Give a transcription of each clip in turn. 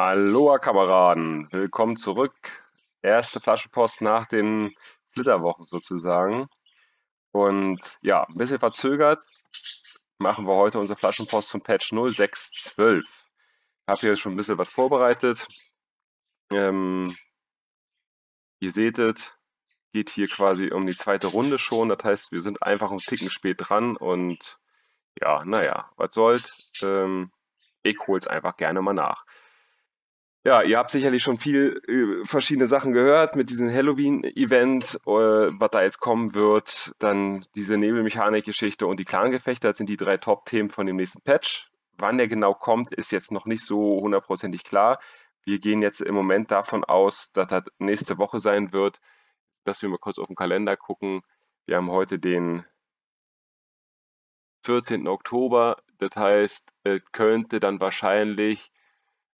Aloha Kameraden, willkommen zurück. Erste Flaschenpost nach den Flitterwochen sozusagen. Und ja, ein bisschen verzögert machen wir heute unsere Flaschenpost zum Patch 0612. Ich habe hier schon ein bisschen was vorbereitet. Ähm, ihr seht es, geht hier quasi um die zweite Runde schon. Das heißt, wir sind einfach ein Ticken spät dran und ja, naja, was soll's. Ähm, ich hol's einfach gerne mal nach. Ja, ihr habt sicherlich schon viel äh, verschiedene Sachen gehört mit diesem Halloween-Event, äh, was da jetzt kommen wird. Dann diese Nebelmechanik-Geschichte und die Clangefechte, das sind die drei Top-Themen von dem nächsten Patch. Wann der genau kommt, ist jetzt noch nicht so hundertprozentig klar. Wir gehen jetzt im Moment davon aus, dass das nächste Woche sein wird, dass wir mal kurz auf den Kalender gucken. Wir haben heute den 14. Oktober. Das heißt, es könnte dann wahrscheinlich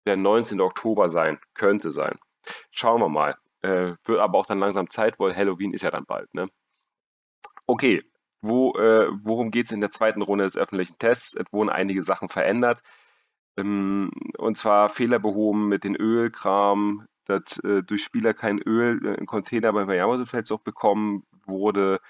der 19. Oktober sein. Könnte sein. Schauen wir mal. Äh, wird aber auch dann langsam Zeit, weil Halloween ist ja dann bald. Ne? Okay, Wo, äh, worum geht es in der zweiten Runde des öffentlichen Tests? Es wurden einige Sachen verändert. Ähm, und zwar Fehler behoben mit den Ölkram, dass äh, durch Spieler kein Öl äh, im Container beim Yamato-Feldzug bekommen wurde,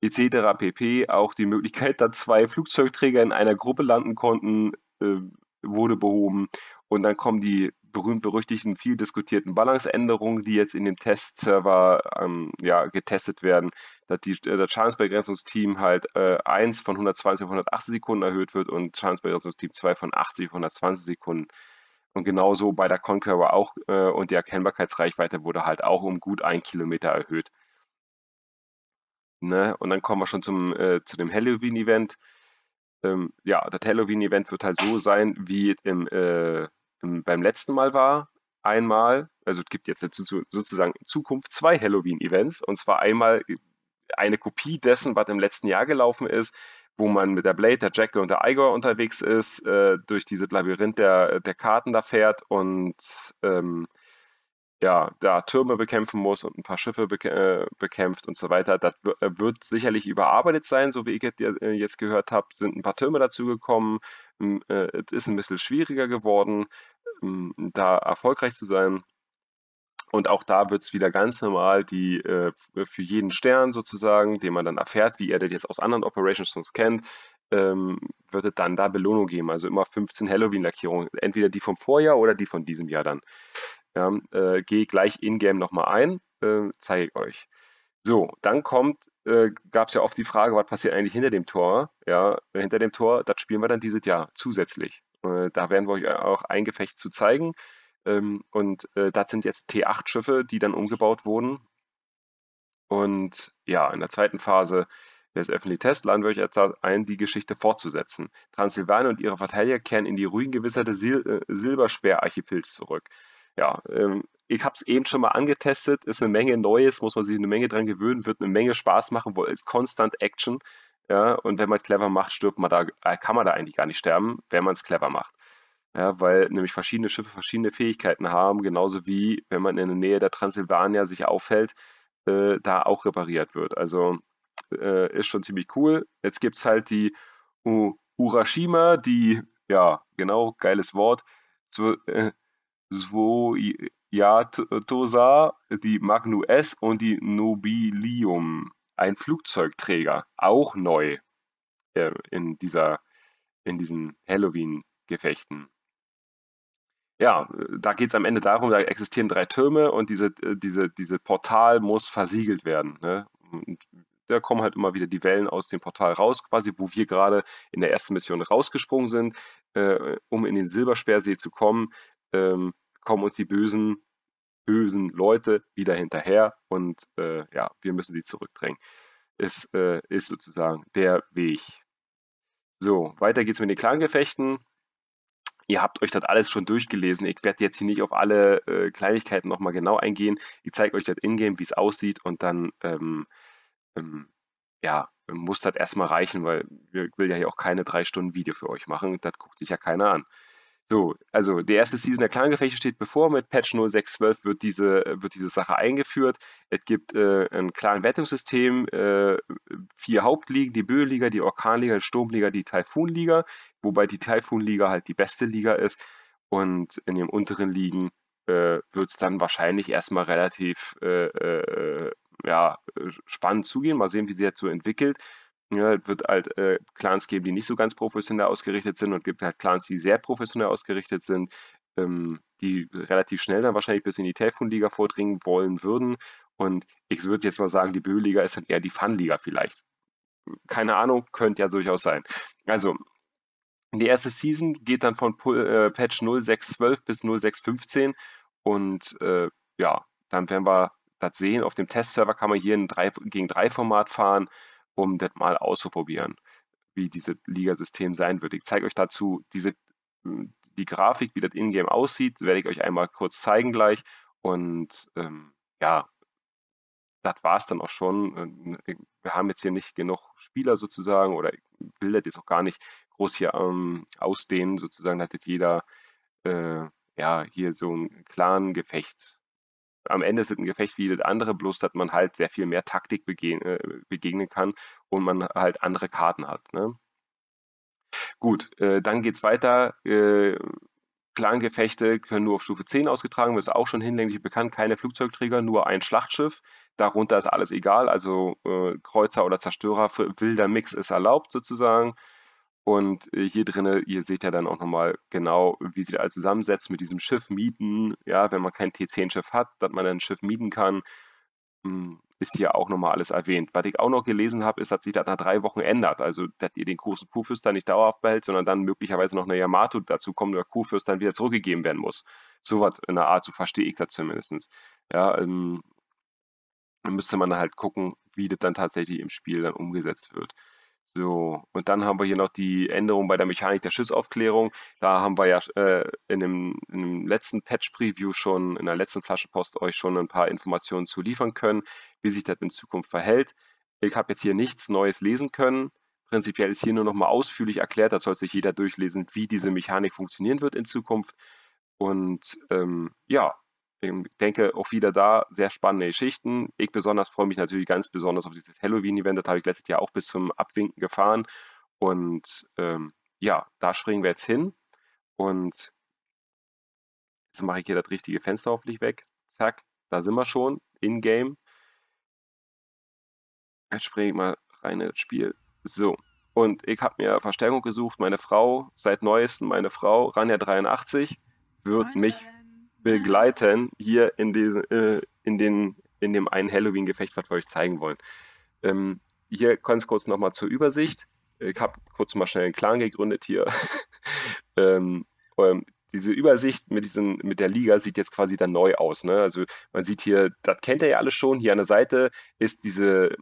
etc. pp. Auch die Möglichkeit, dass zwei Flugzeugträger in einer Gruppe landen konnten, äh, wurde behoben. Und dann kommen die berühmt-berüchtigten, viel diskutierten Balanceänderungen, die jetzt in dem Testserver ähm, ja, getestet werden, dass die, äh, das Schadensbegrenzungsteam halt äh, 1 von 120 auf 180 Sekunden erhöht wird und Schadensbegrenzungsteam 2 von 80 auf 120 Sekunden. Und genauso bei der Conqueror auch äh, und die Erkennbarkeitsreichweite wurde halt auch um gut ein Kilometer erhöht. Ne? Und dann kommen wir schon zum, äh, zu dem Halloween-Event. Ähm, ja, das Halloween-Event wird halt so sein, wie im, äh, im, beim letzten Mal war. Einmal, also es gibt jetzt sozusagen in Zukunft zwei Halloween-Events. Und zwar einmal eine Kopie dessen, was im letzten Jahr gelaufen ist, wo man mit der Blade, der Jackal und der Igor unterwegs ist, äh, durch dieses Labyrinth der, der Karten da fährt und ähm, ja, da Türme bekämpfen muss und ein paar Schiffe bek äh, bekämpft und so weiter. Das äh, wird sicherlich überarbeitet sein, so wie ich äh, jetzt gehört habe, sind ein paar Türme dazugekommen. Ähm, äh, es ist ein bisschen schwieriger geworden, ähm, da erfolgreich zu sein. Und auch da wird es wieder ganz normal die äh, für jeden Stern sozusagen, den man dann erfährt, wie er das jetzt aus anderen Operations kennt, ähm, wird es dann da Belohnung geben. Also immer 15 Halloween-Lackierungen. Entweder die vom Vorjahr oder die von diesem Jahr dann. Ja, äh, Gehe gleich in-game nochmal ein, äh, zeige ich euch. So, dann kommt, äh, gab es ja oft die Frage, was passiert eigentlich hinter dem Tor? Ja, hinter dem Tor, das spielen wir dann dieses Jahr zusätzlich. Äh, da werden wir euch auch ein Gefecht zu zeigen. Ähm, und äh, das sind jetzt T8-Schiffe, die dann umgebaut wurden. Und ja, in der zweiten Phase des öffentlichen Tests laden wir euch jetzt ein, die Geschichte fortzusetzen. Transsilvanien und ihre Verteidiger kehren in die ruhig gewisserte Sil äh, Silbersperr-Archipels zurück ja, ähm, ich habe es eben schon mal angetestet, ist eine Menge Neues, muss man sich eine Menge dran gewöhnen, wird eine Menge Spaß machen, weil es konstant Action. Ja, und wenn man clever macht, stirbt man da, äh, kann man da eigentlich gar nicht sterben, wenn man es clever macht. Ja, weil nämlich verschiedene Schiffe verschiedene Fähigkeiten haben, genauso wie wenn man in der Nähe der Transsilvania sich aufhält, äh, da auch repariert wird. Also äh, ist schon ziemlich cool. Jetzt gibt es halt die uh, Urashima, die, ja, genau, geiles Wort, so, äh, Svoyatosa, die Magnu S und die Nobilium, ein Flugzeugträger, auch neu äh, in, dieser, in diesen Halloween-Gefechten. Ja, da geht es am Ende darum, da existieren drei Türme und diese, diese, diese Portal muss versiegelt werden. Ne? Da kommen halt immer wieder die Wellen aus dem Portal raus, quasi, wo wir gerade in der ersten Mission rausgesprungen sind, äh, um in den Silbersperrsee zu kommen ähm, kommen uns die bösen, bösen Leute wieder hinterher und äh, ja, wir müssen sie zurückdrängen. Es äh, ist sozusagen der Weg. So, weiter geht's mit den Klangefechten. Ihr habt euch das alles schon durchgelesen. Ich werde jetzt hier nicht auf alle äh, Kleinigkeiten nochmal genau eingehen. Ich zeige euch das Ingame, wie es aussieht und dann ähm, ähm, ja, muss das erstmal reichen, weil ich will ja hier auch keine drei Stunden Video für euch machen. Das guckt sich ja keiner an. So, also die erste Season der Clangefechte steht bevor. Mit Patch 0612 wird diese, wird diese Sache eingeführt. Es gibt äh, ein Clan-Wertungssystem, äh, vier Hauptligen, die Böe-Liga, die Orkanliga, die Sturmliga, die Taifun-Liga, wobei die Taifun-Liga halt die beste Liga ist. Und in den unteren Ligen äh, wird es dann wahrscheinlich erstmal relativ äh, äh, ja, spannend zugehen. Mal sehen, wie sich das so entwickelt. Ja, es wird halt äh, Clans geben, die nicht so ganz professionell ausgerichtet sind und gibt halt Clans, die sehr professionell ausgerichtet sind, ähm, die relativ schnell dann wahrscheinlich bis in die Telefon-Liga vordringen wollen würden. Und ich würde jetzt mal sagen, die Bö-Liga ist dann eher die Fun-Liga vielleicht. Keine Ahnung, könnte ja durchaus sein. Also, die erste Season geht dann von äh, Patch 0612 bis 0615 und äh, ja, dann werden wir das sehen. Auf dem Testserver kann man hier ein 3 gegen 3 Format fahren, um das mal auszuprobieren, wie dieses Ligasystem sein wird. Ich zeige euch dazu diese, hm, die Grafik, wie das Ingame aussieht, werde ich euch einmal kurz zeigen gleich. Und ähm, ja, das war es dann auch schon. Wir haben jetzt hier nicht genug Spieler sozusagen oder ich will das jetzt auch gar nicht groß hier ähm, ausdehnen, sozusagen, dass jetzt jeder äh, ja hier so ein klaren Gefecht. Am Ende ist es ein Gefecht wie das andere, bloß dass man halt sehr viel mehr Taktik begegnen, äh, begegnen kann und man halt andere Karten hat. Ne? Gut, äh, dann geht's weiter. Äh, Clangefechte können nur auf Stufe 10 ausgetragen werden, ist auch schon hinlänglich bekannt. Keine Flugzeugträger, nur ein Schlachtschiff. Darunter ist alles egal, also äh, Kreuzer oder Zerstörer, wilder Mix ist erlaubt sozusagen. Und äh, hier drin, ihr seht ja dann auch nochmal genau, wie sich alles zusammensetzt mit diesem Schiff mieten. Ja, wenn man kein T10-Schiff hat, dass man ein Schiff mieten kann. Hm, ist hier auch nochmal alles erwähnt. Was ich auch noch gelesen habe, ist, dass sich das nach drei Wochen ändert. Also, dass ihr den großen Kurfürst dann nicht dauerhaft behält, sondern dann möglicherweise noch eine Yamato dazu kommt, der Kurfürst dann wieder zurückgegeben werden muss. So was in der Art, so verstehe ich das zumindest. Ja, ähm, dann müsste man halt gucken, wie das dann tatsächlich im Spiel dann umgesetzt wird. So, und dann haben wir hier noch die Änderung bei der Mechanik der Schussaufklärung. Da haben wir ja äh, in, dem, in, dem, letzten Patch-Preview schon, in der letzten Flasche Post euch schon ein paar Informationen zu liefern können, wie sich das in Zukunft verhält. Ich habe jetzt hier nichts Neues lesen können. Prinzipiell ist hier nur nochmal ausführlich erklärt, da soll sich jeder durchlesen, wie diese Mechanik funktionieren wird in Zukunft. Und ähm, ja, denke, auch wieder da sehr spannende Geschichten. Ich besonders freue mich natürlich ganz besonders auf dieses Halloween-Event. Das habe ich letztes Jahr auch bis zum Abwinken gefahren. Und ähm, ja, da springen wir jetzt hin. Und jetzt mache ich hier das richtige Fenster hoffentlich weg. Zack, da sind wir schon, in-game. Jetzt springe ich mal rein ins Spiel. So, und ich habe mir Verstärkung gesucht. Meine Frau, seit neuestem, meine Frau, Rania83, wird mich begleiten hier in, diesen, äh, in, den, in dem einen Halloween-Gefecht, was wir euch zeigen wollen. Ähm, hier ganz kurz nochmal zur Übersicht. Ich habe kurz mal schnell einen Clan gegründet hier. ähm, ähm, diese Übersicht mit, diesen, mit der Liga sieht jetzt quasi dann neu aus. Ne? Also man sieht hier, das kennt ihr ja alle schon, hier an der Seite ist diese,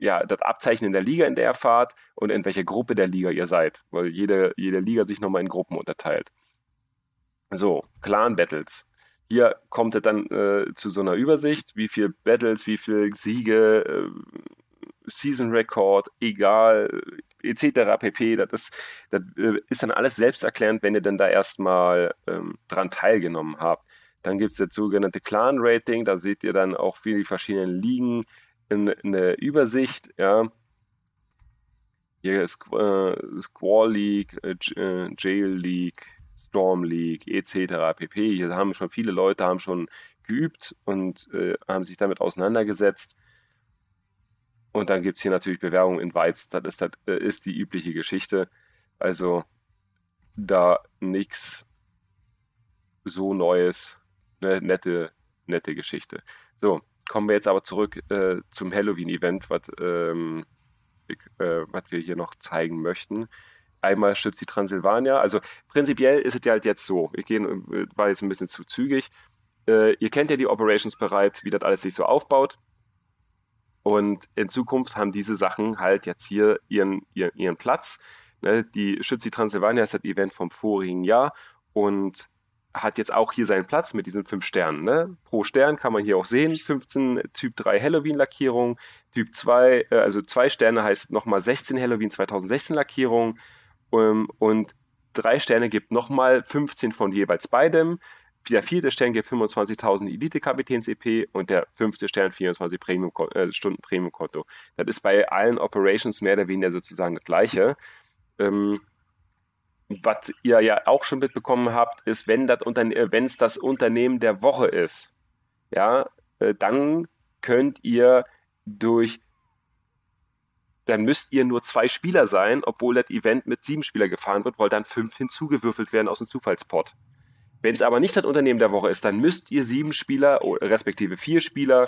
ja, das Abzeichen in der Liga, in der ihr fahrt und in welcher Gruppe der Liga ihr seid, weil jede, jede Liga sich nochmal in Gruppen unterteilt. So, Clan-Battles. Hier kommt es dann äh, zu so einer Übersicht, wie viele Battles, wie viele Siege, äh, Season Record, egal, etc. pp. Das ist, das äh, ist dann alles selbsterklärend, wenn ihr dann da erstmal ähm, dran teilgenommen habt. Dann gibt es das sogenannte Clan-Rating, da seht ihr dann auch wie die verschiedenen Ligen in, in der Übersicht, ja. Hier ist äh, Squall League, äh, äh Jail League, Storm League etc. pp. Hier haben schon viele Leute haben schon geübt und äh, haben sich damit auseinandergesetzt. Und dann gibt es hier natürlich Bewerbungen in Weiz. Das ist, das äh, ist die übliche Geschichte. Also da nichts so Neues. Ne, nette, nette Geschichte. So, kommen wir jetzt aber zurück äh, zum Halloween-Event, was ähm, äh, wir hier noch zeigen möchten einmal schützt die Transsilvania. Also prinzipiell ist es ja halt jetzt so. Ich gehe, war jetzt ein bisschen zu zügig. Äh, ihr kennt ja die Operations bereits, wie das alles sich so aufbaut. Und in Zukunft haben diese Sachen halt jetzt hier ihren, ihren, ihren Platz. Ne? Die Schützi Transsilvania ist das Event vom vorigen Jahr und hat jetzt auch hier seinen Platz mit diesen fünf Sternen. Ne? Pro Stern kann man hier auch sehen, 15 Typ 3 Halloween-Lackierung, Typ 2, äh, also zwei Sterne heißt nochmal 16 Halloween 2016 Lackierung, ähm, und drei Sterne gibt nochmal 15 von jeweils beidem. Der vierte Stern gibt 25.000 Elite-Kapitäns-EP und der fünfte Stern 24 Premium äh, Stunden Premium-Konto. Das ist bei allen Operations mehr oder weniger sozusagen das gleiche. Ähm, was ihr ja auch schon mitbekommen habt, ist, wenn das es das Unternehmen der Woche ist, ja, äh, dann könnt ihr durch dann müsst ihr nur zwei Spieler sein, obwohl das Event mit sieben Spielern gefahren wird, weil dann fünf hinzugewürfelt werden aus dem Zufallspot. Wenn es aber nicht das Unternehmen der Woche ist, dann müsst ihr sieben Spieler, respektive vier Spieler,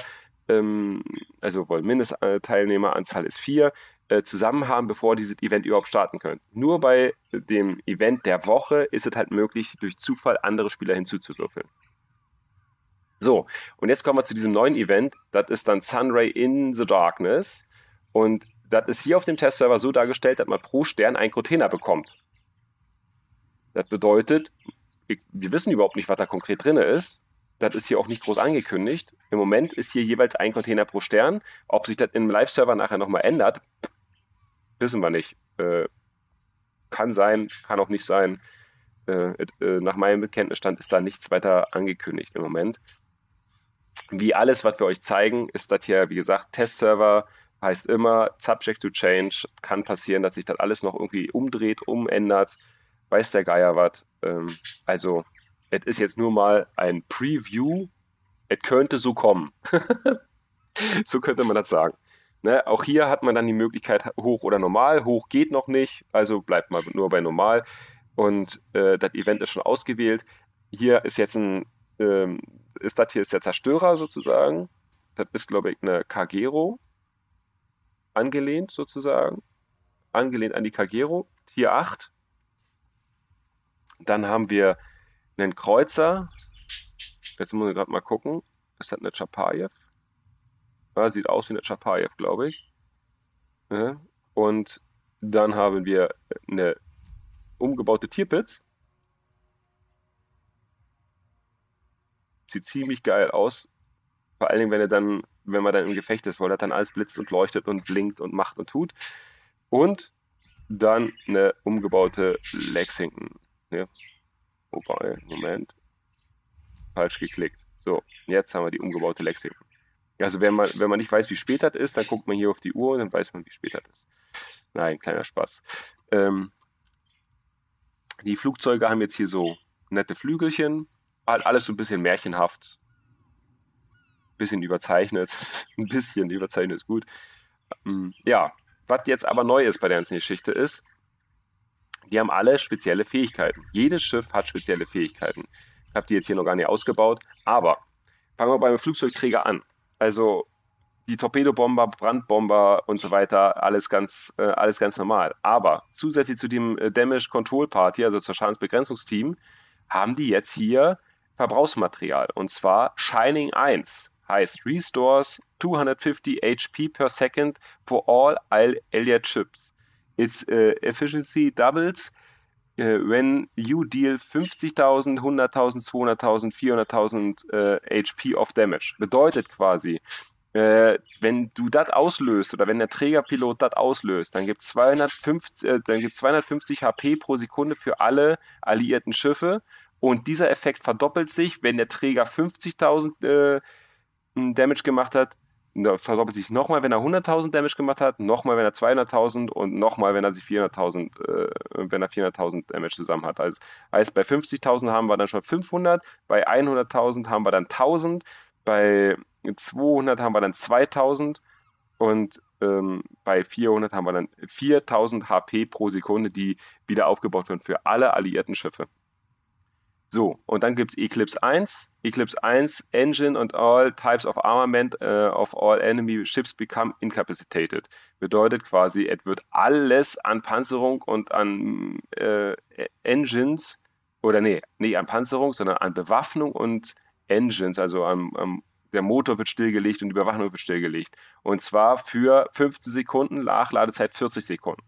ähm, also wohl Mindestteilnehmeranzahl ist vier, äh, zusammen haben, bevor dieses Event überhaupt starten könnt. Nur bei dem Event der Woche ist es halt möglich, durch Zufall andere Spieler hinzuzuwürfeln. So, und jetzt kommen wir zu diesem neuen Event. Das ist dann Sunray in the Darkness. Und das ist hier auf dem Testserver so dargestellt, dass man pro Stern einen Container bekommt. Das bedeutet, wir wissen überhaupt nicht, was da konkret drin ist. Das ist hier auch nicht groß angekündigt. Im Moment ist hier jeweils ein Container pro Stern. Ob sich das im Live-Server nachher nochmal ändert, wissen wir nicht. Äh, kann sein, kann auch nicht sein. Äh, äh, nach meinem Kenntnisstand ist da nichts weiter angekündigt im Moment. Wie alles, was wir euch zeigen, ist das hier, wie gesagt, Testserver heißt immer subject to change. Kann passieren, dass sich das alles noch irgendwie umdreht, umändert. Weiß der Geier was. Ähm, also, es ist jetzt nur mal ein Preview. Es könnte so kommen. so könnte man das sagen. Ne, auch hier hat man dann die Möglichkeit hoch oder normal. Hoch geht noch nicht, also bleibt man nur bei normal. Und äh, das Event ist schon ausgewählt. Hier ist jetzt ein, ähm, ist das hier ist der Zerstörer sozusagen. Das ist, glaube ich, eine Kagero angelehnt sozusagen. Angelehnt an die Kagero. Tier 8. Dann haben wir einen Kreuzer. Jetzt muss ich gerade mal gucken. Ist das eine Chapayev? Ja, sieht aus wie eine Chapayev, glaube ich. Ja. Und dann haben wir eine umgebaute Tierpitz. Sieht ziemlich geil aus. Vor allen Dingen, wenn er dann, wenn man dann im Gefecht ist, weil er dann alles blitzt und leuchtet und blinkt und macht und tut. Und dann eine umgebaute Lexington. Ja. Wobei, Moment. Falsch geklickt. So, jetzt haben wir die umgebaute Lexington. Also wenn man, wenn man nicht weiß, wie spät das ist, dann guckt man hier auf die Uhr und dann weiß man, wie spät das ist. Nein, kleiner Spaß. Ähm, die Flugzeuge haben jetzt hier so nette Flügelchen, alles so ein bisschen märchenhaft, bisschen überzeichnet, ein bisschen überzeichnet ist gut. Ähm, ja, was jetzt aber neu ist bei der ganzen Geschichte ist, die haben alle spezielle Fähigkeiten. Jedes Schiff hat spezielle Fähigkeiten. Ich habe die jetzt hier noch gar nicht ausgebaut, aber fangen wir beim Flugzeugträger an. Also die Torpedobomber, Brandbomber und so weiter, alles ganz, äh, alles ganz normal. Aber zusätzlich zu dem äh, Damage Control Party, also zur Schadensbegrenzungsteam, haben die jetzt hier Verbrauchsmaterial. Und zwar Shining 1 heißt Restores 250 HP per second for all Allied chips. Its uh, efficiency doubles uh, when you deal 50.000, 100.000, 200.000, 400.000 uh, HP of Damage. Bedeutet quasi, äh, wenn du das auslöst oder wenn der Trägerpilot das auslöst, dann gibt es 250, äh, 250 HP pro Sekunde für alle alliierten Schiffe und dieser Effekt verdoppelt sich, wenn der Träger 50.000 äh, Damage gemacht hat, verdoppelt sich nochmal, wenn er 100.000 Damage gemacht hat, nochmal, wenn er 200.000 und nochmal, wenn er sich 400.000, äh, wenn er 400.000 Damage zusammen hat. Also heißt, bei 50.000 haben wir dann schon 500, bei 100.000 haben wir dann 1000, bei 200 haben wir dann 2000 und ähm, bei 400 haben wir dann 4000 HP pro Sekunde, die wieder aufgebaut werden für alle alliierten Schiffe. So, und dann gibt es Eclipse 1. Eclipse 1, Engine and all types of armament uh, of all enemy ships become incapacitated. Bedeutet quasi, es wird alles an Panzerung und an äh, Engines, oder nee, nicht an Panzerung, sondern an Bewaffnung und Engines, also am, am der Motor wird stillgelegt und die Überwachung wird stillgelegt. Und zwar für 15 Sekunden, Nachladezeit 40 Sekunden.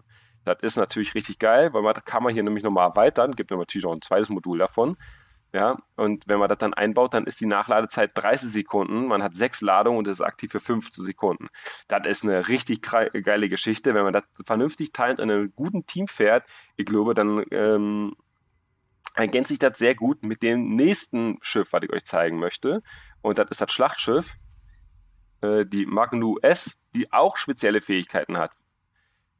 Das ist natürlich richtig geil, weil man kann man hier nämlich nochmal erweitern. Gibt natürlich noch ein zweites Modul davon. Ja, und wenn man das dann einbaut, dann ist die Nachladezeit 30 Sekunden. Man hat sechs Ladungen und ist aktiv für 15 Sekunden. Das ist eine richtig geile Geschichte. Wenn man das vernünftig teilt und in einem guten Team fährt, ich glaube, dann ähm, ergänzt sich das sehr gut mit dem nächsten Schiff, was ich euch zeigen möchte. Und das ist das Schlachtschiff, äh, die Magnu S, die auch spezielle Fähigkeiten hat.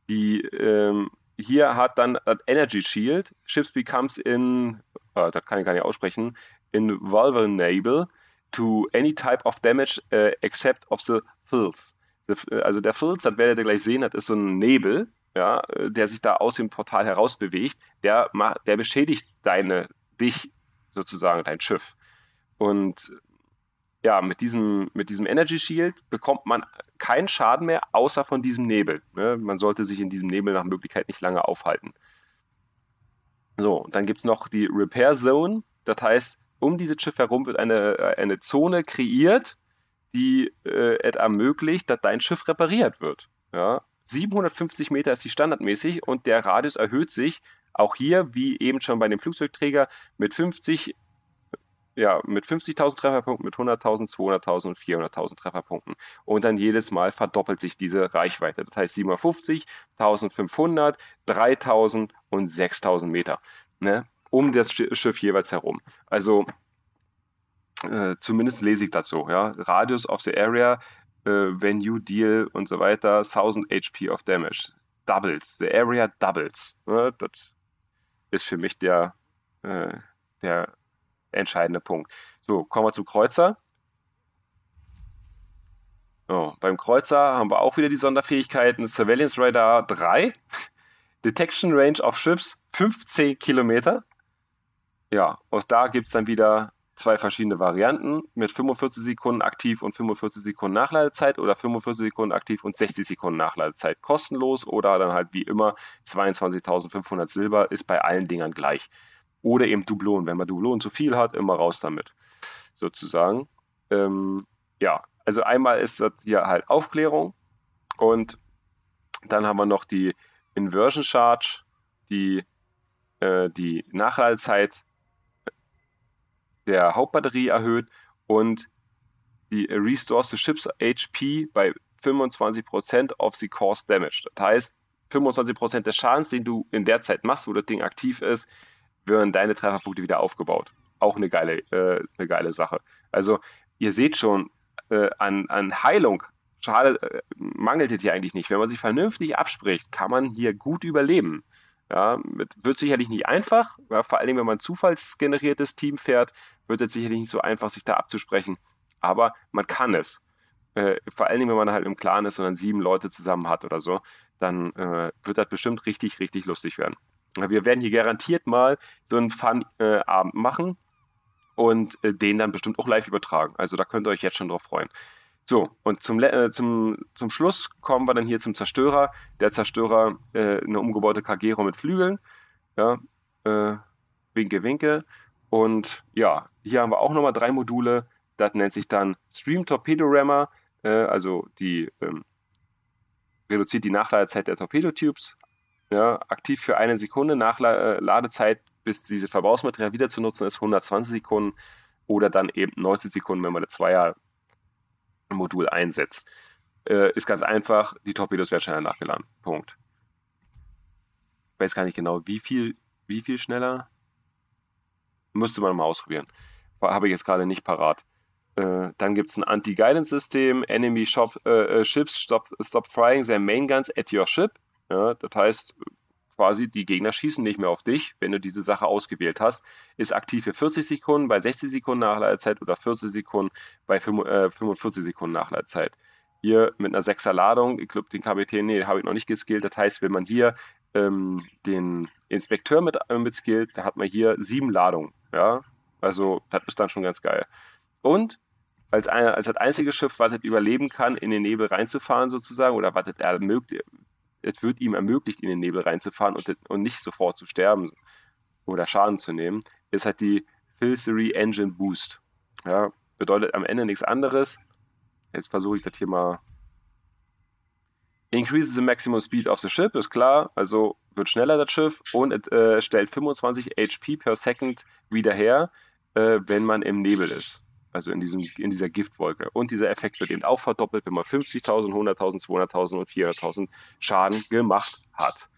Die ähm, hier hat dann das Energy Shield, Ships becomes in, äh, das kann ich gar nicht aussprechen, invulnerable to any type of damage uh, except of the filth. The, also der Filth, das werdet ihr gleich sehen, das ist so ein Nebel, ja, der sich da aus dem Portal heraus bewegt, der, macht, der beschädigt deine, dich sozusagen, dein Schiff. Und ja, mit diesem, mit diesem Energy Shield bekommt man keinen Schaden mehr, außer von diesem Nebel. Ne? Man sollte sich in diesem Nebel nach Möglichkeit nicht lange aufhalten. So, dann gibt es noch die Repair Zone. Das heißt, um dieses Schiff herum wird eine, eine Zone kreiert, die äh, es ermöglicht, dass dein Schiff repariert wird. Ja? 750 Meter ist die standardmäßig und der Radius erhöht sich auch hier, wie eben schon bei dem Flugzeugträger, mit 50 ja, mit 50.000 Trefferpunkten, mit 100.000, 200.000 und 400.000 Trefferpunkten. Und dann jedes Mal verdoppelt sich diese Reichweite. Das heißt 750, 1500, 3000 und 6000 Meter. Ne? Um das Schiff jeweils herum. Also äh, zumindest lese ich das so. Ja? Radius of the area, äh, when you deal und so weiter, 1000 HP of damage. Doubles. The area doubles. Ne? Das ist für mich der, äh, der entscheidende Punkt. So, kommen wir zum Kreuzer. So, beim Kreuzer haben wir auch wieder die Sonderfähigkeiten Surveillance Radar 3, Detection Range of Ships 15 Kilometer. Ja, auch da gibt es dann wieder zwei verschiedene Varianten mit 45 Sekunden aktiv und 45 Sekunden Nachladezeit oder 45 Sekunden aktiv und 60 Sekunden Nachladezeit kostenlos oder dann halt wie immer 22.500 Silber ist bei allen Dingern gleich. Oder eben Dublonen. Wenn man Dublonen zu viel hat, immer raus damit. Sozusagen. Ähm, ja, also einmal ist das hier halt Aufklärung und dann haben wir noch die Inversion Charge, die äh, die Nachladezeit der Hauptbatterie erhöht und die Restores the Ships HP bei 25% of the Cost Damage. Das heißt, 25% des Schadens, den du in der Zeit machst, wo das Ding aktiv ist, werden deine Trefferpunkte wieder aufgebaut. Auch eine geile, äh, eine geile Sache. Also ihr seht schon, äh, an, an Heilung schade, äh, mangelt es hier eigentlich nicht. Wenn man sich vernünftig abspricht, kann man hier gut überleben. Ja, wird sicherlich nicht einfach, ja, vor allem wenn man ein zufallsgeneriertes Team fährt, wird es sicherlich nicht so einfach, sich da abzusprechen. Aber man kann es. Äh, vor allem, wenn man halt im Clan ist und dann sieben Leute zusammen hat oder so, dann äh, wird das bestimmt richtig, richtig lustig werden. Wir werden hier garantiert mal so einen Fun-Abend machen und äh, den dann bestimmt auch live übertragen. Also da könnt ihr euch jetzt schon drauf freuen. So, und zum, äh, zum, zum Schluss kommen wir dann hier zum Zerstörer. Der Zerstörer, äh, eine umgebaute Kagero mit Flügeln. Ja, äh, winke, winke. Und ja, hier haben wir auch nochmal drei Module. Das nennt sich dann Stream Torpedo Rammer, äh, also die ähm, reduziert die Nachladezeit der Torpedotubes ja, aktiv für eine Sekunde nach äh, bis dieses Verbrauchsmaterial wieder zu nutzen ist, 120 Sekunden oder dann eben 90 Sekunden, wenn man das Zweier-Modul einsetzt. Äh, ist ganz einfach, die Torpedos werden schneller nachgeladen. Punkt. Ich weiß gar nicht genau, wie viel, wie viel schneller. Müsste man mal ausprobieren. Habe ich jetzt gerade nicht parat. Äh, dann gibt es ein Anti-Guidance-System. Enemy shop, äh, äh, Ships stop, stop firing their main guns at your ship. Ja, das heißt, quasi die Gegner schießen nicht mehr auf dich, wenn du diese Sache ausgewählt hast. Ist aktiv für 40 Sekunden bei 60 Sekunden Nachladezeit oder 40 Sekunden bei 45 äh, Sekunden Nachladezeit. Hier mit einer 6er Ladung, ich glaube, den Kapitän, nee, habe ich noch nicht geskillt. Das heißt, wenn man hier ähm, den Inspekteur mit, äh, mit skillt, da hat man hier sieben Ladungen. Ja, also das ist dann schon ganz geil. Und als, ein, als das einzige Schiff, was das überleben kann, in den Nebel reinzufahren sozusagen, oder was das ermöglicht, es wird ihm ermöglicht, in den Nebel reinzufahren und, und nicht sofort zu sterben oder Schaden zu nehmen, ist halt die Filthery Engine Boost. Ja, bedeutet am Ende nichts anderes. Jetzt versuche ich das hier mal. Increases the maximum speed of the ship, ist klar, also wird schneller das Schiff und es äh, stellt 25 HP per Second wieder her, äh, wenn man im Nebel ist also in, diesem, in dieser Giftwolke. Und dieser Effekt wird eben auch verdoppelt, wenn man 50.000, 100.000, 200.000 und 400.000 Schaden gemacht hat.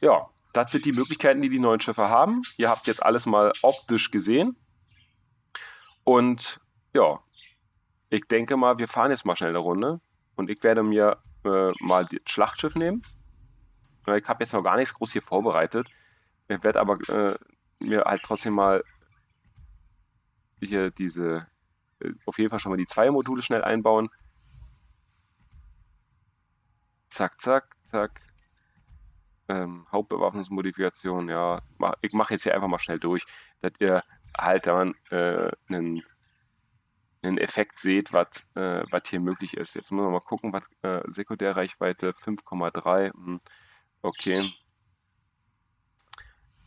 Ja, das sind die Möglichkeiten, die die neuen Schiffe haben. Ihr habt jetzt alles mal optisch gesehen. Und ja, ich denke mal, wir fahren jetzt mal schnell eine Runde. Und ich werde mir äh, mal das Schlachtschiff nehmen. Ich habe jetzt noch gar nichts groß hier vorbereitet. Ich werde aber äh, mir halt trotzdem mal hier diese, äh, auf jeden Fall schon mal die zwei Module schnell einbauen. Zack, zack, zack. Ähm, Hauptbewaffnungsmodifikation, ja. Ich mache jetzt hier einfach mal schnell durch, dass ihr halt dann äh, einen, einen Effekt seht, was äh, hier möglich ist. Jetzt müssen wir mal gucken, was äh, Sekundärreichweite 5,3. Hm, okay.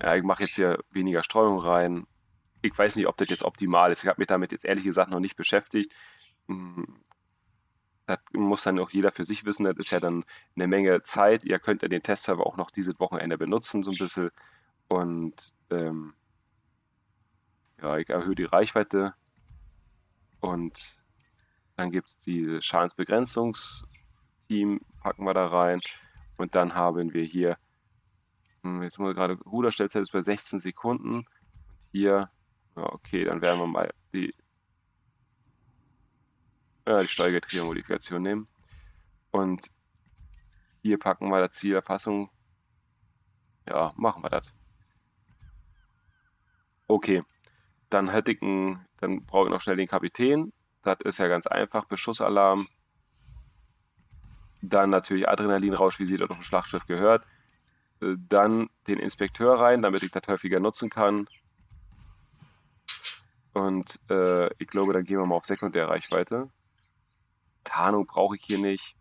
Ja, ich mache jetzt hier weniger Streuung rein. Ich weiß nicht, ob das jetzt optimal ist. Ich habe mich damit jetzt ehrlich gesagt noch nicht beschäftigt. Hm, das muss dann auch jeder für sich wissen. Das ist ja dann eine Menge Zeit. Ihr könnt ja den Testserver auch noch dieses Wochenende benutzen, so ein bisschen. Und ähm, ja, ich erhöhe die Reichweite. Und dann gibt es die Schadensbegrenzungsteam, packen wir da rein. Und dann haben wir hier hm, jetzt mal gerade, Ruderstellzeit ist bei 16 Sekunden. Und hier, okay, dann werden wir mal die, ja, die Steuergetriebe-Modifikation nehmen. Und hier packen wir das Zielerfassung. Ja, machen wir das. Okay, dann hätte ich dann brauche ich noch schnell den Kapitän. Das ist ja ganz einfach, Beschussalarm. Dann natürlich Adrenalinrausch, wie sie dort auf dem Schlachtschiff gehört. Äh, dann den Inspekteur rein, damit ich das häufiger nutzen kann. Und äh, ich glaube, dann gehen wir mal auf Sekundärreichweite. Tarnung brauche ich hier nicht.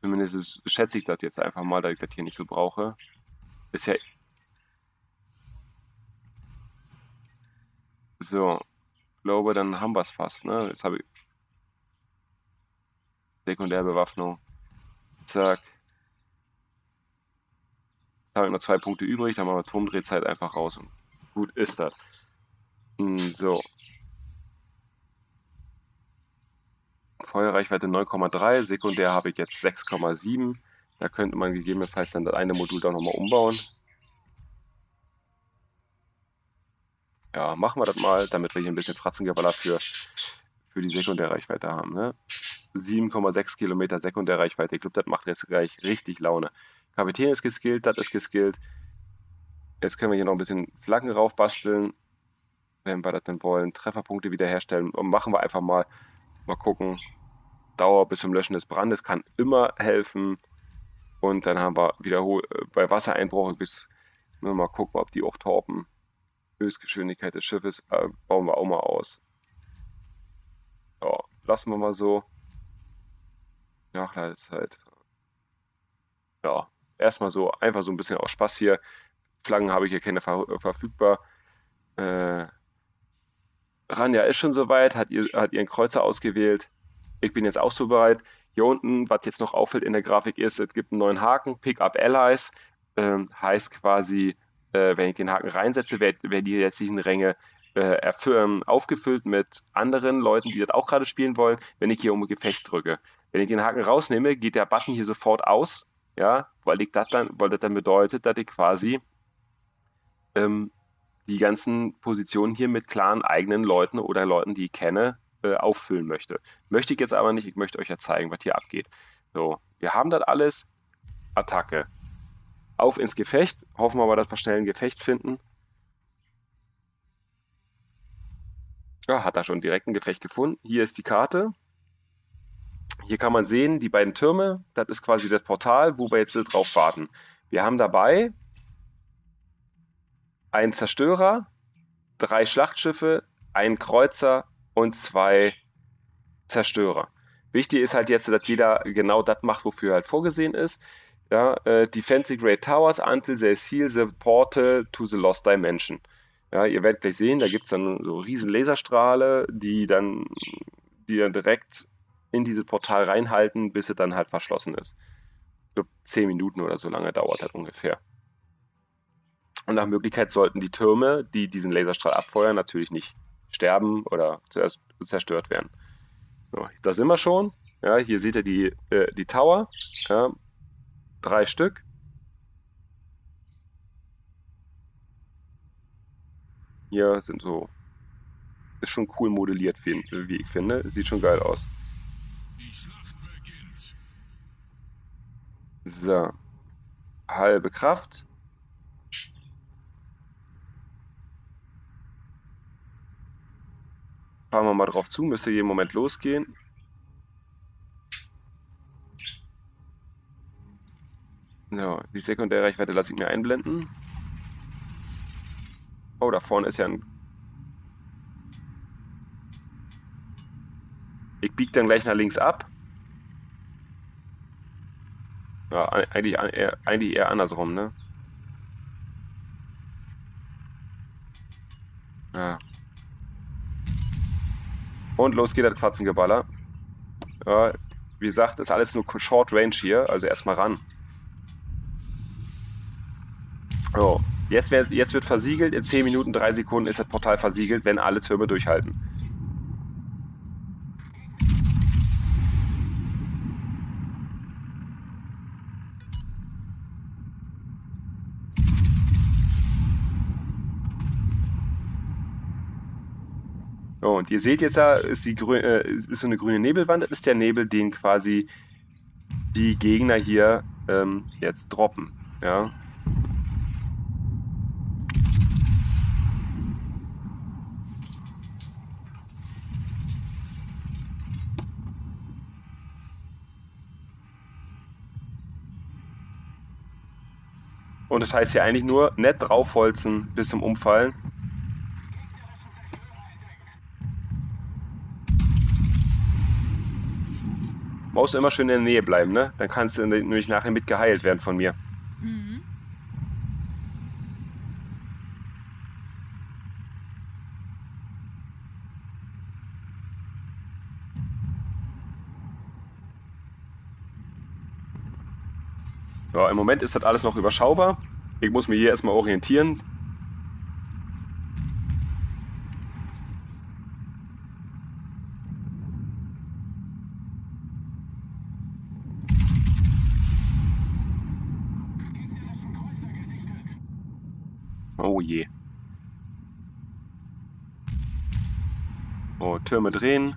Zumindest schätze ich das jetzt einfach mal, dass ich das hier nicht so brauche. Ist ja. So. Glaube, dann haben wir es fast, ne? Jetzt habe ich. Sekundärbewaffnung. Zack habe ich noch zwei Punkte übrig, dann machen wir Turmdrehzeit einfach raus und gut ist das. Hm, so. Feuerreichweite 9,3, sekundär habe ich jetzt 6,7. Da könnte man gegebenenfalls dann das eine Modul doch nochmal umbauen. Ja, machen wir das mal, damit wir hier ein bisschen Fratzengeballer für, für die Sekundärreichweite haben. Ne? 7,6 Kilometer Sekundärreichweite. Ich glaube, das macht jetzt gleich richtig Laune. Kapitän ist geskillt, das ist geskillt. Jetzt können wir hier noch ein bisschen Flaggen raufbasteln, wenn wir das denn wollen. Trefferpunkte wiederherstellen. Und machen wir einfach mal, mal gucken. Dauer bis zum Löschen des Brandes kann immer helfen. Und dann haben wir wiederholt äh, bei Wassereinbruch bis mal gucken, ob die auch torpen. Höchstgeschwindigkeit des Schiffes äh, bauen wir auch mal aus. Ja, lassen wir mal so. Nachladezeit. Ja, erstmal so, einfach so ein bisschen aus Spaß hier. Flaggen habe ich hier keine ver verfügbar. Äh, Ranja ist schon soweit, hat, ihr, hat ihren Kreuzer ausgewählt. Ich bin jetzt auch so bereit. Hier unten, was jetzt noch auffällt in der Grafik ist, es gibt einen neuen Haken, Pick Up Allies. Ähm, heißt quasi, äh, wenn ich den Haken reinsetze, werden die restlichen Ränge äh, aufgefüllt mit anderen Leuten, die das auch gerade spielen wollen, wenn ich hier um Gefecht drücke. Wenn ich den Haken rausnehme, geht der Button hier sofort aus, ja, weil ich das dann, weil das dann bedeutet, dass ich quasi ähm, die ganzen Positionen hier mit klaren eigenen Leuten oder Leuten, die ich kenne, äh, auffüllen möchte. Möchte ich jetzt aber nicht, ich möchte euch ja zeigen, was hier abgeht. So, wir haben das alles. Attacke. Auf ins Gefecht. Hoffen wir aber, dass wir schnell ein Gefecht finden. Ja, hat er schon direkt ein Gefecht gefunden. Hier ist die Karte. Hier kann man sehen, die beiden Türme, das ist quasi das Portal, wo wir jetzt drauf warten. Wir haben dabei einen Zerstörer, drei Schlachtschiffe, einen Kreuzer und zwei Zerstörer. Wichtig ist halt jetzt, dass jeder genau das macht, wofür er halt vorgesehen ist. Ja, äh, Defensive Great Towers until they seal the portal to the Lost Dimension. Ja, ihr werdet gleich sehen, da gibt es dann so riesen Laserstrahle, die dann, die dann direkt in dieses Portal reinhalten, bis es dann halt verschlossen ist. Ich glaube, zehn Minuten oder so lange dauert das ungefähr. Und nach Möglichkeit sollten die Türme, die diesen Laserstrahl abfeuern, natürlich nicht sterben oder zerstört werden. So, da sind wir schon. Ja, hier seht ihr die, äh, die Tower. Ja, drei Stück. Hier sind so. Ist schon cool modelliert, wie ich finde. Sieht schon geil aus. So. halbe Kraft. Fahren wir mal drauf zu, müsste jeden Moment losgehen. So, die Sekundärreichweite lasse ich mir einblenden. Oh, da vorne ist ja ein... Ich biege dann gleich nach links ab. Ja, eigentlich eigentlich eher andersrum, ne? Ja. Und los geht das Quatzengeballer. Ja, wie gesagt, ist alles nur Short Range hier, also erstmal ran. So, jetzt, jetzt wird versiegelt, in 10 Minuten, 3 Sekunden ist das Portal versiegelt, wenn alle Türme durchhalten. Und ihr seht jetzt da, ist, die grün, äh, ist so eine grüne Nebelwand. Das ist der Nebel, den quasi die Gegner hier ähm, jetzt droppen. Ja. Und das heißt ja eigentlich nur nett draufholzen bis zum Umfallen. Brauchst du immer schön in der Nähe bleiben, ne? Dann kannst du nämlich nachher mit geheilt werden von mir. Mhm. Ja, im Moment ist das alles noch überschaubar. Ich muss mich hier erstmal orientieren. Oh je. Oh, Türme drehen.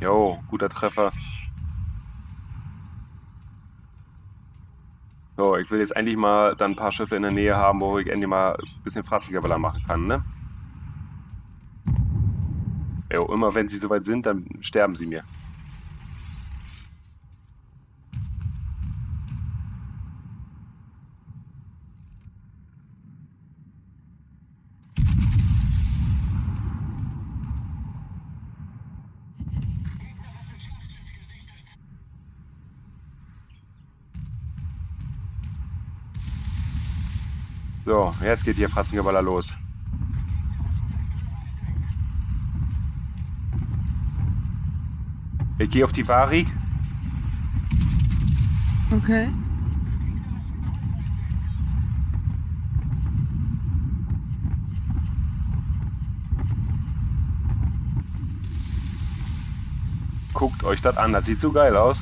Jo, guter Treffer. So, ich will jetzt endlich mal dann ein paar Schiffe in der Nähe haben, wo ich endlich mal ein bisschen Fratzengeballer machen kann, ne? Jo, immer wenn sie soweit sind, dann sterben sie mir. So, jetzt geht hier Fratzengeballer los. Ich gehe auf die Varig. Okay. Guckt euch das an, das sieht so geil aus.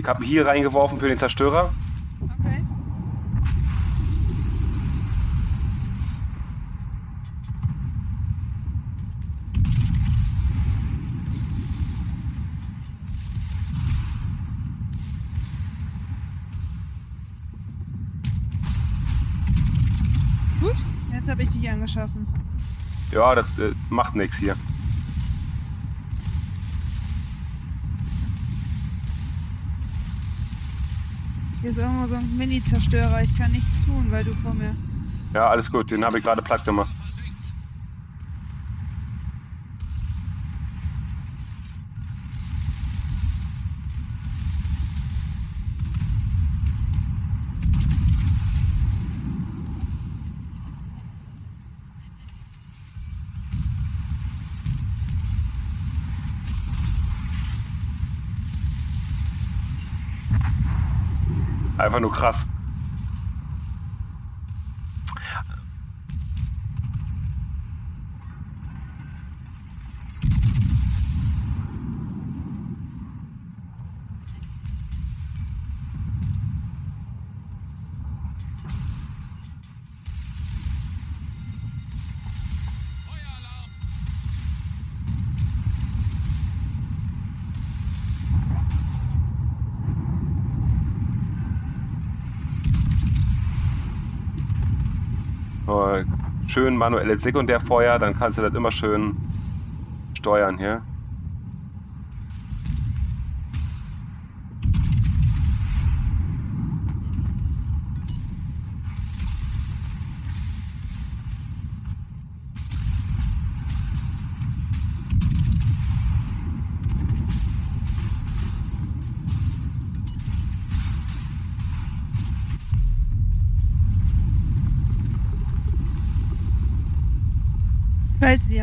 Ich habe hier reingeworfen für den Zerstörer. Okay. Ups, jetzt habe ich dich angeschossen. Ja, das äh, macht nichts hier. Hier ist irgendwo so ein Mini-Zerstörer. Ich kann nichts tun, weil du vor mir. Ja, alles gut. Den habe ich gerade platt gemacht. Einfach nur krass. Schön manuelles Sekundärfeuer, dann kannst du das immer schön steuern hier.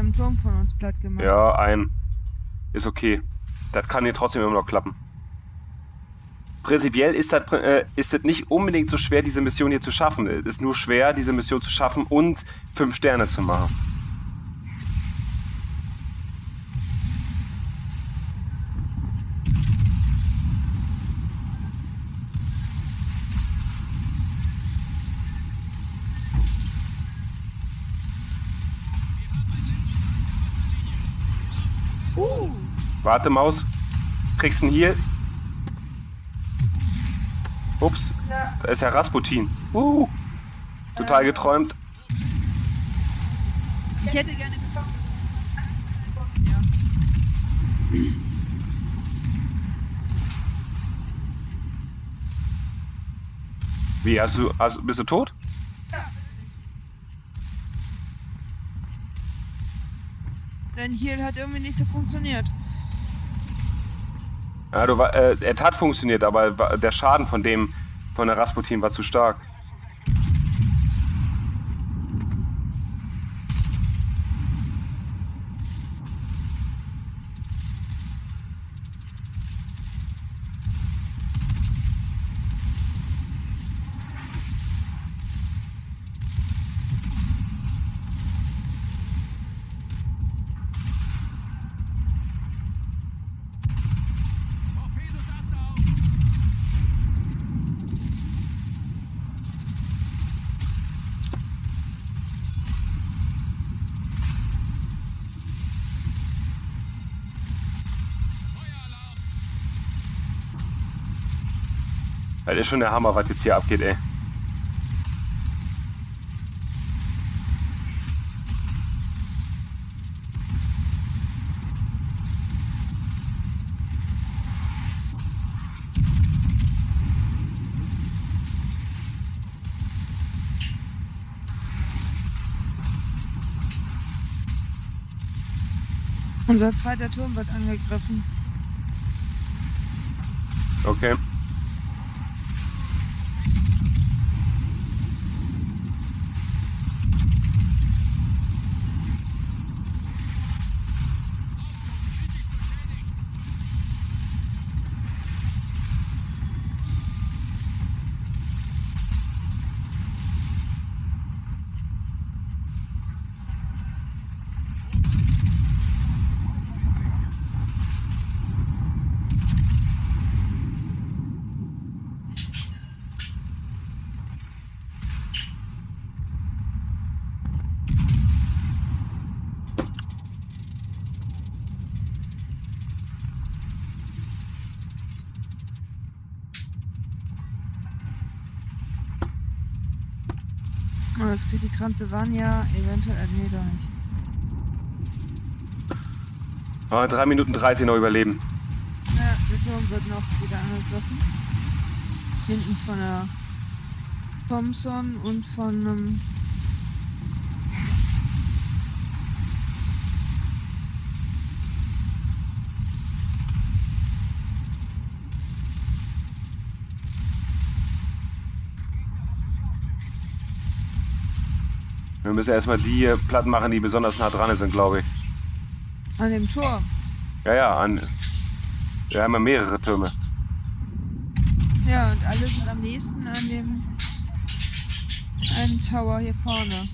Einen Turm von uns platt gemacht. Ja, ein. Ist okay. Das kann hier trotzdem immer noch klappen. Prinzipiell ist das, äh, ist das nicht unbedingt so schwer, diese Mission hier zu schaffen. Es ist nur schwer, diese Mission zu schaffen und fünf Sterne zu machen. Warte, Maus. Kriegst ihn hier. Ups, ja. da ist ja Rasputin. Uh, total geträumt. Ich hätte gerne gekommen. Ja. Wie, hast du, hast, bist du tot? Dein Heal hat irgendwie nicht so funktioniert. Ja, du, äh, es hat funktioniert, aber der Schaden von dem, von der Rasputin war zu stark. Das ist schon der Hammer, was jetzt hier abgeht, ey. Unser zweiter Turm wird angegriffen. Okay. Kriegt die Transylvania eventuell. äh, Nee, doch nicht. Ah, 3 Minuten 30 noch überleben. Ja, der Turm wird noch wieder angegriffen. Hinten von der Thompson und von einem. Wir müssen erstmal die Platten machen, die besonders nah dran sind, glaube ich. an dem Turm. Ja, ja, an. Wir haben ja mehrere Türme. Ja, und alle sind am nächsten an dem einen Tower hier vorne.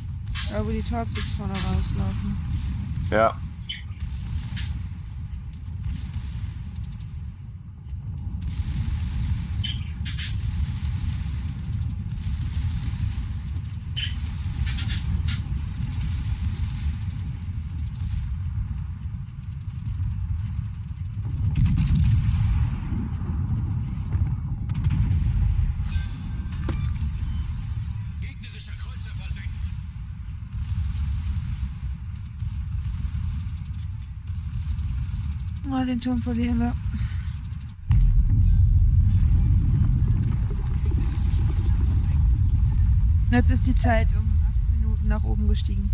Da wo die Torbs jetzt vorne rauslaufen. Ja. Oh, den Turm verlieren wir. Jetzt ist die Zeit um 8 Minuten nach oben gestiegen.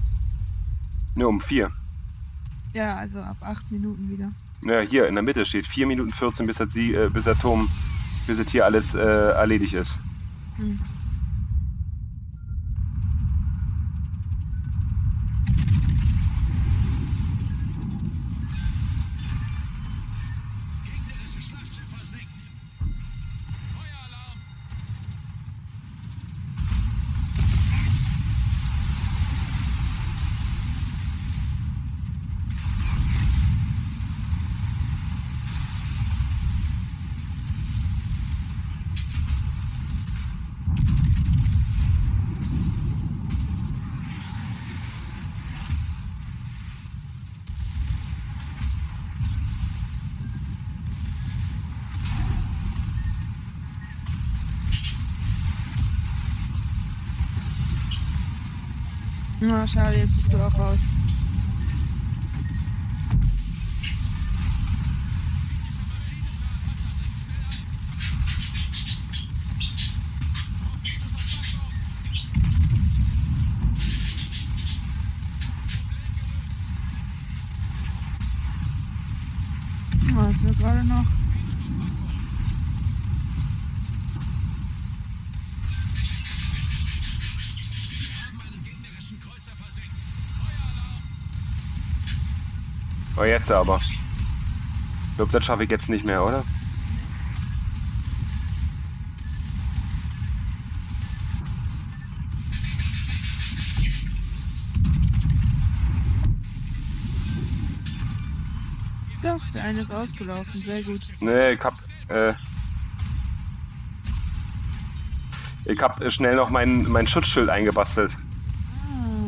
Ne, um vier. Ja, also ab 8 Minuten wieder. Ja, hier in der Mitte steht 4 Minuten 14, bis, das sie, äh, bis der Turm, bis das hier alles äh, erledigt ist. Hm. Na, schade, jetzt bist du auch raus. Jetzt aber. Ich glaube, das schaffe ich jetzt nicht mehr, oder? Doch, der eine ist ausgelaufen. Sehr gut. Nee, ich hab, äh, ich hab schnell noch mein, mein Schutzschild eingebastelt. Ah.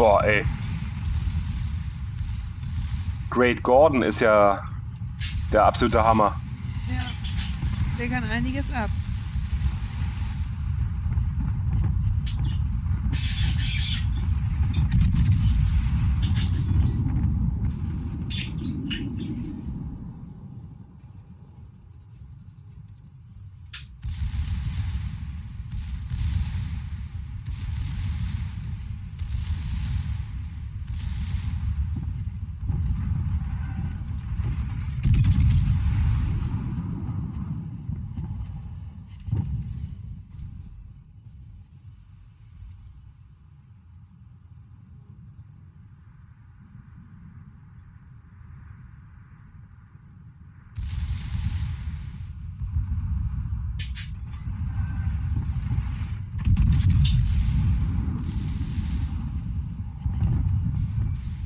Boah, ey. Great Gordon ist ja der absolute Hammer. Ja. Der kann einiges ab.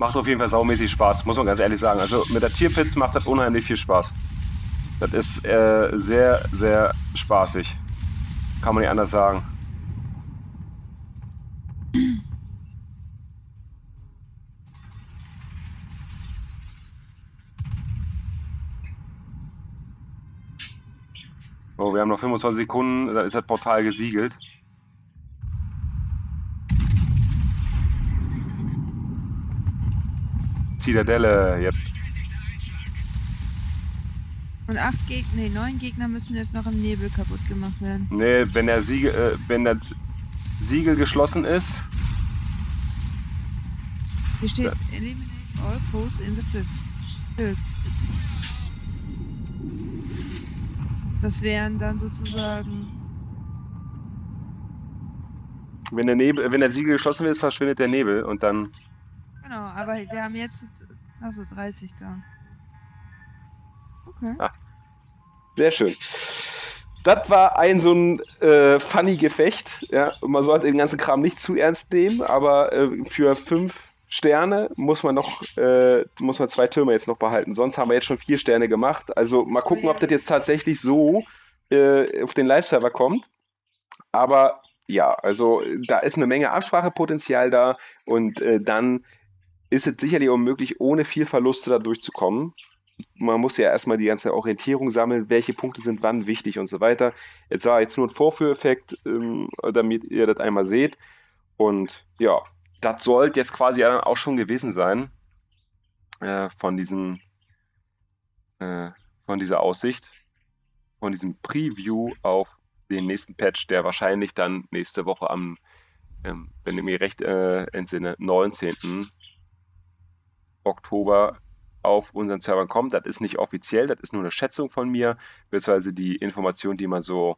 Macht auf jeden Fall saumäßig Spaß, muss man ganz ehrlich sagen. Also mit der Tierpitz macht das unheimlich viel Spaß. Das ist äh, sehr, sehr spaßig. Kann man nicht anders sagen. Oh, wir haben noch 25 Sekunden, dann ist das Portal gesiegelt. Zitadelle, yep. Und acht Gegner, nee, neun Gegner müssen jetzt noch im Nebel kaputt gemacht werden. Nee, wenn der Siegel, äh, wenn das Siegel geschlossen ist, Hier steht Eliminate all foes in the fifth. Fifth. Das wären dann sozusagen. wenn der Nebel, wenn der Siegel geschlossen wird, verschwindet der Nebel und dann. Aber wir haben jetzt. Also 30 da. Okay. Sehr schön. Das war ein so ein äh, funny Gefecht. Ja? Und man sollte den ganzen Kram nicht zu ernst nehmen, aber äh, für fünf Sterne muss man noch, äh, muss man zwei Türme jetzt noch behalten. Sonst haben wir jetzt schon vier Sterne gemacht. Also mal gucken, ob das jetzt tatsächlich so äh, auf den Live-Server kommt. Aber ja, also da ist eine Menge Absprachepotenzial da und äh, dann ist es sicherlich unmöglich, ohne viel Verluste da durchzukommen. Man muss ja erstmal die ganze Orientierung sammeln, welche Punkte sind wann wichtig und so weiter. Jetzt war jetzt nur ein Vorführeffekt, ähm, damit ihr das einmal seht. Und ja, das sollte jetzt quasi dann auch schon gewesen sein äh, von diesen äh, von dieser Aussicht, von diesem Preview auf den nächsten Patch, der wahrscheinlich dann nächste Woche am, ähm, wenn ich mir recht äh, entsinne, 19. Oktober auf unseren Servern kommt. Das ist nicht offiziell, das ist nur eine Schätzung von mir, beziehungsweise die Information, die man so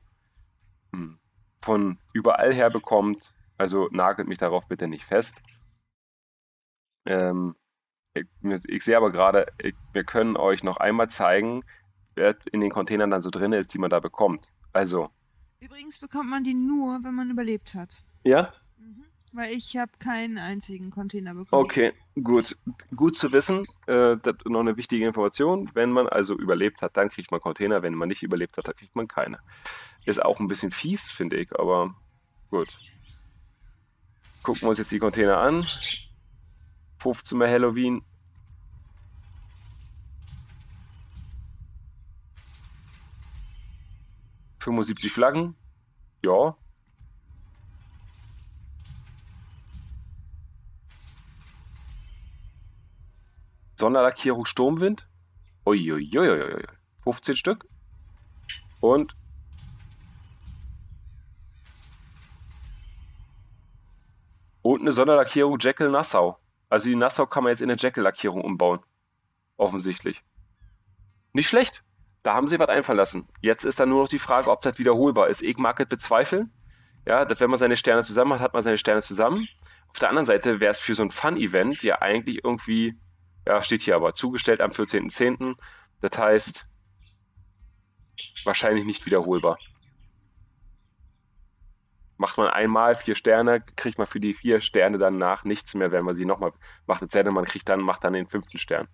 hm, von überall her bekommt. Also nagelt mich darauf bitte nicht fest. Ähm, ich, ich sehe aber gerade, ich- wir können euch noch einmal zeigen, wer in den Containern dann so drin ist, die man da bekommt. Also, Übrigens bekommt man die nur, wenn man überlebt hat. ja. Weil ich habe keinen einzigen Container bekommen. Okay, gut. Gut zu wissen. Äh, das noch eine wichtige Information. Wenn man also überlebt hat, dann kriegt man Container. Wenn man nicht überlebt hat, dann kriegt man keine. Ist auch ein bisschen fies, finde ich, aber gut. Gucken wir uns jetzt die Container an. 15 mehr Halloween. ...75 Flaggen. Ja, Sonderlackierung Sturmwind. Uiuiuiui. 15 Stück. Und und eine Sonderlackierung Jekyll Nassau. Also die Nassau kann man jetzt in eine Jekyll-Lackierung umbauen. Offensichtlich. Nicht schlecht. Da haben sie was einfallen lassen. Jetzt ist dann nur noch die Frage, ob das wiederholbar ist. Ich mag es bezweifeln. Ja, dass wenn man seine Sterne zusammen hat, hat man seine Sterne zusammen. Auf der anderen Seite wäre es für so ein Fun-Event ja eigentlich irgendwie ja, steht hier aber zugestellt am 14.10. Das heißt, wahrscheinlich nicht wiederholbar. Macht man einmal vier Sterne, kriegt man für die vier Sterne danach nichts mehr, wenn man sie nochmal macht. Es sei man kriegt dann, macht dann den fünften Stern.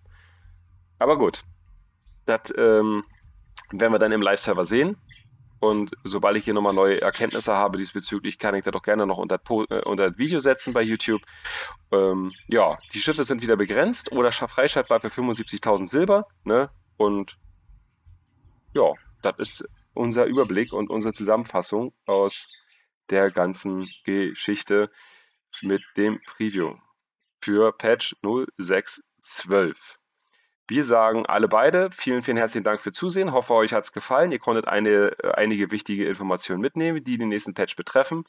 Aber gut. Das ähm, werden wir dann im Live-Server sehen. Und sobald ich hier nochmal neue Erkenntnisse habe diesbezüglich, kann ich das doch gerne noch unter, äh, unter das Video setzen bei YouTube. Ähm, ja, die Schiffe sind wieder begrenzt oder scha- freischaltbar für 75.000 Silber. Ne? Und ja, das ist unser Überblick und unsere Zusammenfassung aus der ganzen Geschichte mit dem Preview für Patch 0612. Wir sagen alle beide vielen, vielen herzlichen Dank für Zusehen. Hoffe, euch hat es gefallen. Ihr konntet eine, äh, einige wichtige Informationen mitnehmen, die den nächsten Patch betreffen.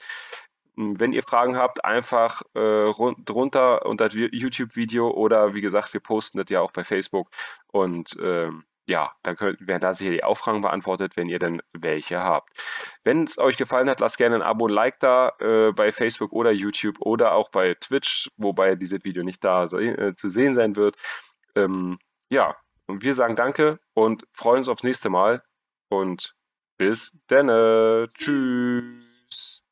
M, Wenn ihr Fragen habt, einfach äh, run- drunter unter das Vi- YouTube-Video oder wie gesagt, wir posten das ja auch bei Facebook. Und ähm, ja, dann könnt, werden da sicher die Auffragen beantwortet, wenn ihr denn welche habt. Wenn es euch gefallen hat, lasst gerne ein Abo, ein Like da äh, bei Facebook oder YouTube oder auch bei Twitch, wobei dieses Video nicht da äh, zu sehen sein wird. Ähm, ja, und wir sagen Danke und freuen uns aufs nächste Mal und bis denne. Tschüss.